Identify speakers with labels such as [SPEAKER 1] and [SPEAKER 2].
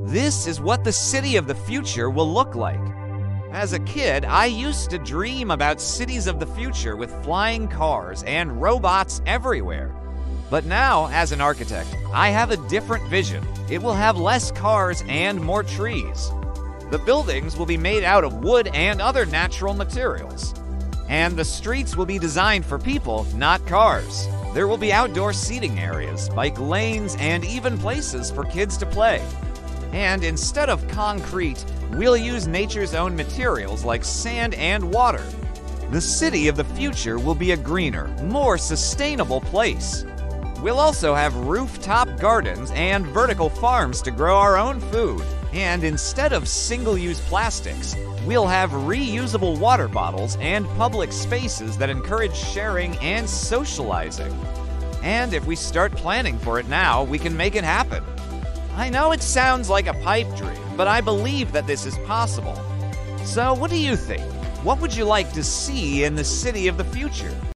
[SPEAKER 1] This is what the city of the future will look like. As a kid, I used to dream about cities of the future with flying cars and robots everywhere. But now, as an architect, I have a different vision. It will have less cars and more trees. The buildings will be made out of wood and other natural materials. And the streets will be designed for people, not cars. There will be outdoor seating areas, bike lanes, and even places for kids to play. And instead of concrete, we'll use nature's own materials like sand and water. The city of the future will be a greener, more sustainable place. We'll also have rooftop gardens and vertical farms to grow our own food. And instead of single use plastics, we'll have reusable water bottles and public spaces that encourage sharing and socializing. And if we start planning for it now, we can make it happen. I know it sounds like a pipe dream, but I believe that this is possible. So, what do you think? What would you like to see in the city of the future?